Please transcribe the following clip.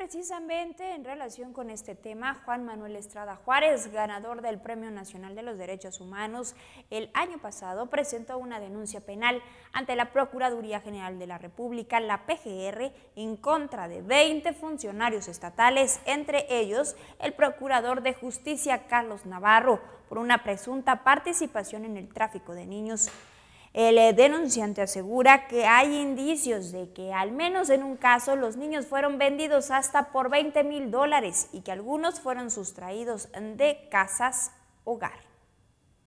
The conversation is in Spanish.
precisamente en relación con este tema, Juan Manuel Estrada Juárez, ganador del Premio Nacional de los Derechos Humanos, el año pasado presentó una denuncia penal ante la Procuraduría General de la República, la PGR, en contra de 20 funcionarios estatales, entre ellos el Procurador de Justicia Carlos Navarro, por una presunta participación en el tráfico de niños. El eh, denunciante asegura que hay indicios de que al menos en un caso los niños fueron vendidos hasta por 20 mil dólares y que algunos fueron sustraídos de casas hogar.